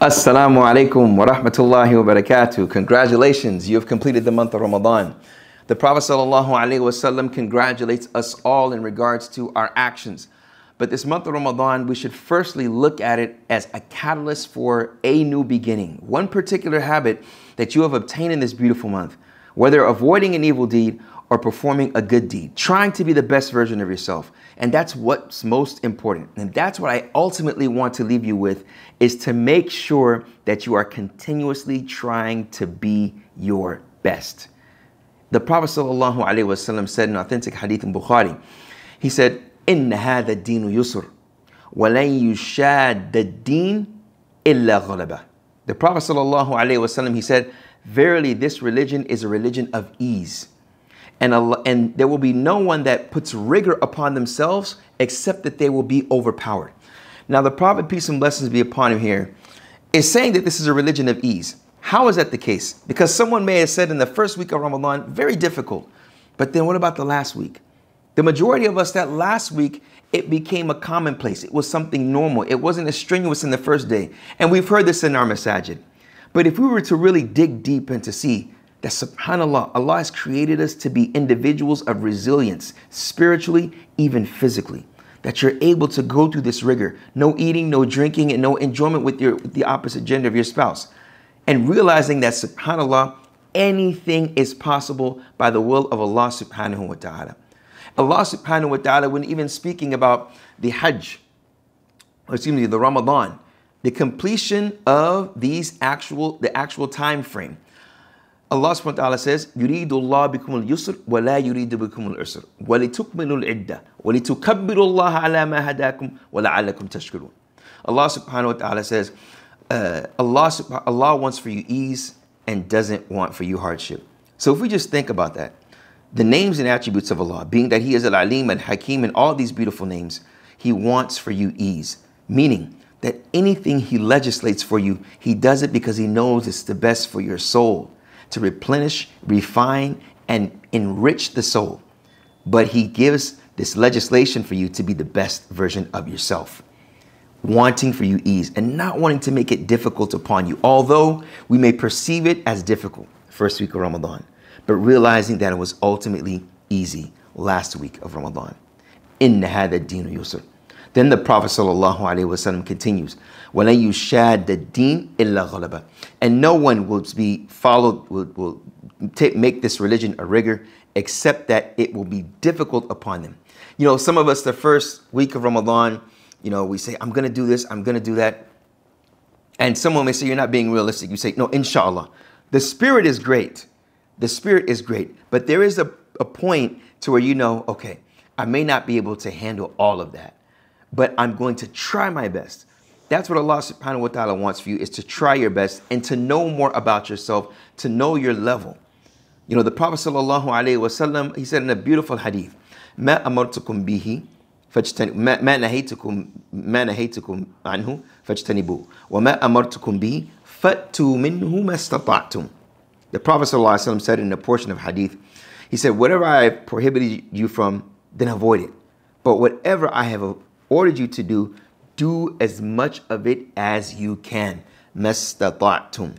Assalamu alaikum wa rahmatullahi wa barakatuh. Congratulations, you have completed the month of Ramadan. The Prophet wasallam congratulates us all in regards to our actions. But this month of Ramadan, we should firstly look at it as a catalyst for a new beginning. One particular habit that you have obtained in this beautiful month, whether avoiding an evil deed or performing a good deed, trying to be the best version of yourself. And that's what's most important. And that's what I ultimately want to leave you with is to make sure that you are continuously trying to be your best. The Prophet ﷺ said in authentic hadith in Bukhari, he said, إن هذا الدين يسر ولن يشاد الدين إلا غلبه. The Prophet ﷺ, he said, Verily, this religion is a religion of ease and, and there will be no one that puts rigor upon themselves except that they will be overpowered. Now, the Prophet, peace and blessings be upon him here, is saying that this is a religion of ease. How is that the case? Because someone may have said in the first week of Ramadan, very difficult. But then what about the last week? The majority of us, that last week, it became a commonplace. It was something normal. It wasn't as strenuous in the first day. And we've heard this in our masajid. But if we were to really dig deep and to see that subhanAllah, Allah has created us to be individuals of resilience, spiritually, even physically. That you're able to go through this rigor, no eating, no drinking, and no enjoyment with your with the opposite gender of your spouse. And realizing that subhanAllah, anything is possible by the will of Allah subhanahu wa ta'ala. Allah subhanahu wa ta'ala, when even speaking about the Hajj, or excuse me, the Ramadan, the completion of these actual, the actual time frame, Allah subhanahu wa ta'ala says, يُرِيدُ اللَّهُ بِكُمُ الْيُسْرِ وَلَا يُرِيدُ بِكُمُ الْعُسْرِ وَلِتُكْمِلُوا الْعِدَّةِ وَلِتُكَبِّرُوا اللَّهَ عَلَى مَا هَدَاكُمْ وَلَعَلَّكُمْ تَشْكُرُونَ Allah subhanahu wa ta'ala says, uh, Allah, Allah wants for you ease and doesn't want for you hardship. So if we just think about that, the names and attributes of Allah, being that He is Al-Alim and Hakim and all these beautiful names, He wants for you ease, meaning that anything He legislates for you, He does it because He knows it's the best for your soul to replenish, refine, and enrich the soul. But He gives this legislation for you to be the best version of yourself, wanting for you ease and not wanting to make it difficult upon you, although we may perceive it as difficult first week of Ramadan, but realizing that it was ultimately easy last week of Ramadan. Inna hada dinu yusr. Then the Prophet ﷺ continues, وَلَنْ يُشَادَ الدِّينِ إِلَّا غَلَبَ And no one will be followed, will, will take, make this religion a rigor, except that it will be difficult upon them. You know, some of us, the first week of Ramadan, you know, we say, I'm going to do this, I'm going to do that. And someone may say, you're not being realistic. You say, no, inshallah. The spirit is great. The spirit is great. But there is a, a point to where you know, okay, I may not be able to handle all of that but I'm going to try my best. That's what Allah subhanahu wa ta'ala wants for you is to try your best and to know more about yourself, to know your level. You know, the Prophet sallallahu alayhi wasallam, he said in a beautiful hadith, ما أمرتكم به فاجتنبوا ما نهيتكم ما نهيتكم عنه فاجتنبوه وما أمرتكم به فأتوا منه ما استطعتم. The Prophet ﷺ said in a portion of hadith, he said, whatever I have prohibited you from, then avoid it. But whatever I have ordered you to do, do as much of it as you can. Mastata'tum.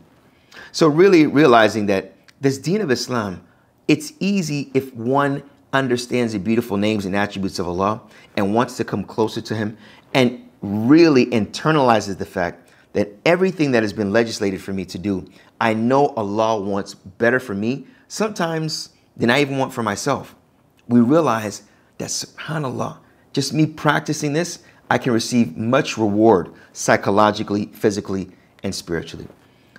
So really realizing that this deen of Islam, it's easy if one understands the beautiful names and attributes of Allah and wants to come closer to Him and really internalizes the fact that everything that has been legislated for me to do, I know Allah wants better for me, sometimes than I even want for myself. We realize that subhanAllah, just me practicing this, I can receive much reward psychologically, physically, and spiritually.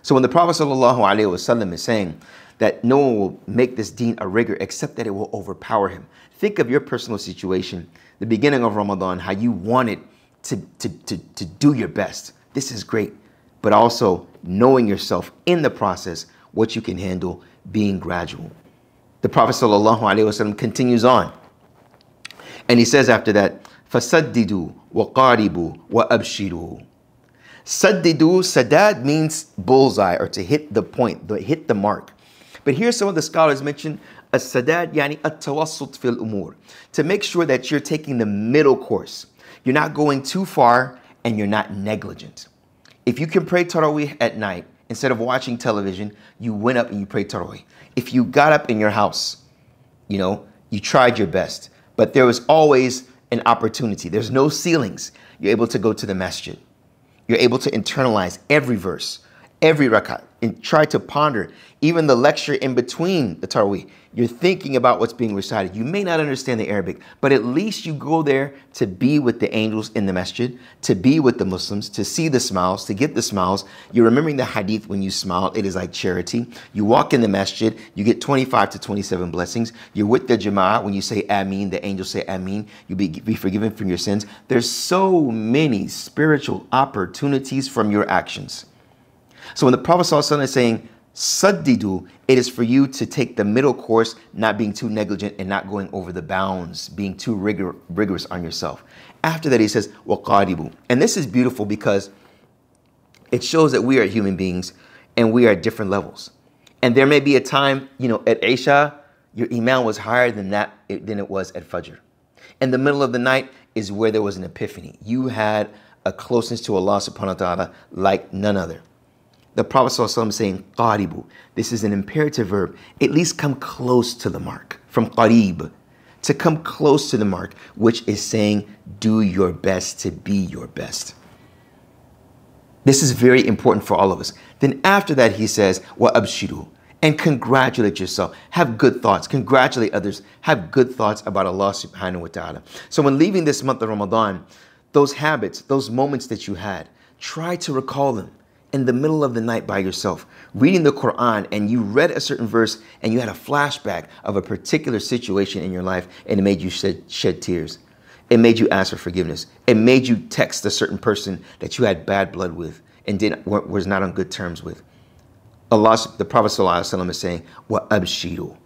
So when the Prophet ﷺ is saying that no one will make this deen a rigor except that it will overpower him. Think of your personal situation, the beginning of Ramadan, how you wanted to, to, to, to do your best. This is great. But also knowing yourself in the process, what you can handle, being gradual. The Prophet ﷺ continues on. And he says after that, فَسَدِّدُوا وَقَارِبُوا وَأَبْشِرُوا Saddidu, sadad means bullseye or to hit the point, to hit the mark. But here some of the scholars mention a sadad yani at-tawassut fil umur. To make sure that you're taking the middle course. You're not going too far and you're not negligent. If you can pray Taraweeh at night, instead of watching television, you went up and you prayed Taraweeh. If you got up in your house, you know, you tried your best, but there is always an opportunity. There's no ceilings. You're able to go to the masjid. You're able to internalize every verse, every rakat, and try to ponder even the lecture in between the Taraweeh. You're thinking about what's being recited. You may not understand the Arabic, but at least you go there to be with the angels in the masjid, to be with the Muslims, to see the smiles, to get the smiles. You're remembering the hadith when you smile. It is like charity. You walk in the masjid, you get 25 to 27 blessings. You're with the jama'ah. When you say ameen, the angels say ameen. You be, be forgiven from your sins. There's so many spiritual opportunities from your actions. So when the Prophet is saying, Saddidu, it is for you to take the middle course, not being too negligent and not going over the bounds, being too rigor, rigorous on yourself. After that, he says, Waqaribu. And this is beautiful because it shows that we are human beings and we are at different levels. And there may be a time, you know, at Isha, your iman was higher than that than it was at Fajr. In the middle of the night is where there was an epiphany. You had a closeness to Allah subhanahu wa ta'ala like none other the Prophet ﷺ saying, qaribu. This is an imperative verb. At least come close to the mark. From qarib. To come close to the mark, which is saying, do your best to be your best. This is very important for all of us. Then after that, he says, wa abshiru. And congratulate yourself. Have good thoughts. Congratulate others. Have good thoughts about Allah subhanahu wa ta'ala. So when leaving this month of Ramadan, those habits, those moments that you had, try to recall them in the middle of the night by yourself, reading the Quran, and you read a certain verse and you had a flashback of a particular situation in your life and it made you shed, shed tears. It made you ask for forgiveness. It made you text a certain person that you had bad blood with and did was not on good terms with. Allah, the Prophet ﷺ is saying, "Wa abshiru."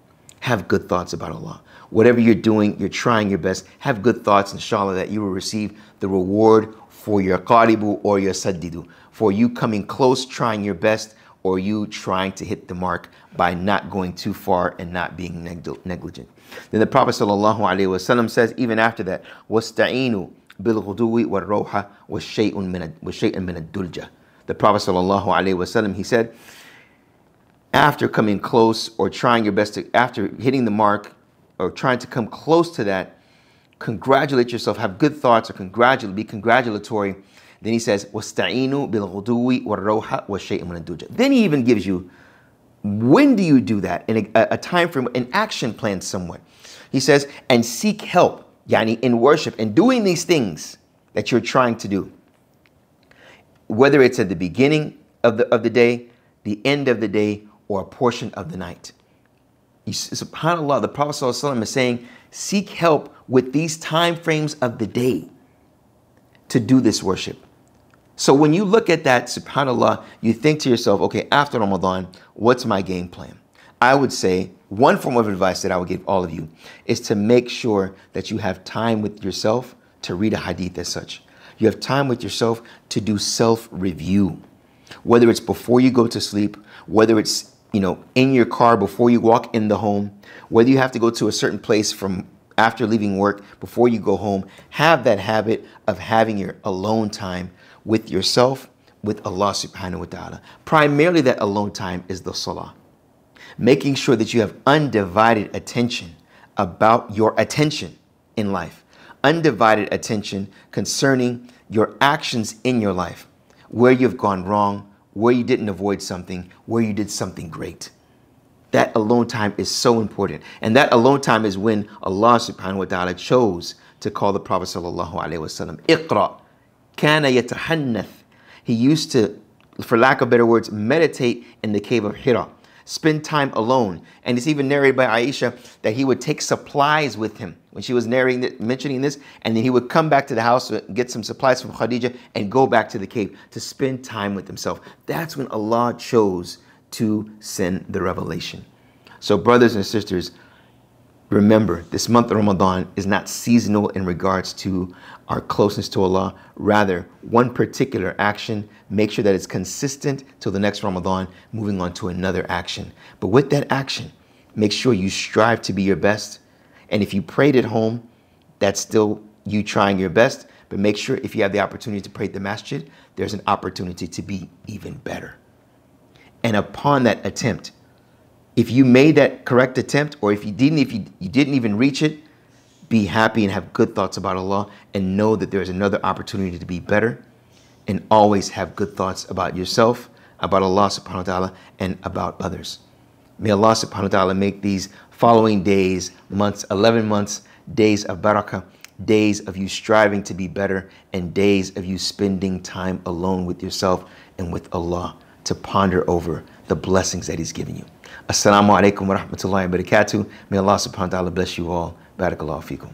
Have good thoughts about Allah. Whatever you're doing, you're trying your best. Have good thoughts, inshallah, that you will receive the reward for your qaribu or your saddidu for you coming close, trying your best, or you trying to hit the mark by not going too far and not being negligent. Then the Prophet ﷺ says, even after that, وَاسْتَعِينُوا بِالْغُدُوِّ وَالرَّوْحَ وَالشَّيْءٍ مِنَ الدُّلْجَةِ The Prophet ﷺ, he said, after coming close or trying your best to, after hitting the mark or trying to come close to that, congratulate yourself, have good thoughts, or congratulate, be congratulatory. Then he says, "Wasta'inu bil wa-roha wa Then he even gives you when do you do that in a, a time frame, an action plan, somewhat. He says, and seek help, yani in worship, and doing these things that you're trying to do. Whether it's at the beginning of the of the day, the end of the day, or a portion of the night. You, subhanallah, the Prophet ﷺ is saying seek help with these time frames of the day to do this worship. So when you look at that, subhanAllah, you think to yourself, okay, after Ramadan, what's my game plan? I would say one form of advice that I would give all of you is to make sure that you have time with yourself to read a hadith as such. You have time with yourself to do self-review. Whether it's before you go to sleep, whether it's you know in your car before you walk in the home, whether you have to go to a certain place from after leaving work, before you go home, have that habit of having your alone time with yourself, with Allah subhanahu wa ta'ala. Primarily that alone time is the salah. Making sure that you have undivided attention about your attention in life. Undivided attention concerning your actions in your life. Where you've gone wrong, where you didn't avoid something, where you did something great. That alone time is so important. And that alone time is when Allah subhanahu wa ta'ala chose to call the Prophet sallallahu alaihi wasallam, Iqra, kana yatahannath. He used to, for lack of better words, meditate in the cave of Hira, spend time alone. And it's even narrated by Aisha that he would take supplies with him when she was narrating, mentioning this, and then he would come back to the house, uh, get some supplies from Khadija, and go back to the cave to spend time with himself. That's when Allah chose to send the revelation. So, brothers and sisters, remember this month of Ramadan is not seasonal in regards to our closeness to Allah. Rather, one particular action, make sure that it's consistent till the next Ramadan, moving on to another action. But with that action, make sure you strive to be your best. And if you prayed at home, that's still you trying your best. But make sure if you have the opportunity to pray at the masjid, there's an opportunity to be even better. And upon that attempt, if you made that correct attempt, or if you didn't, if you, you didn't even reach it, be happy and have good thoughts about Allah and know that there's another opportunity to be better and always have good thoughts about yourself, about Allah subhanahu wa ta'ala, and about others. May Allah subhanahu wa ta'ala make these following days, months, 11 months, days of barakah, days of you striving to be better, and days of you spending time alone with yourself and with Allah to ponder over the blessings that He's given you. Assalamu alaikum wa rahmatullahi wa barakatuh. May Allah subhanahu wa ta'ala bless you all. Barakallahu fikum.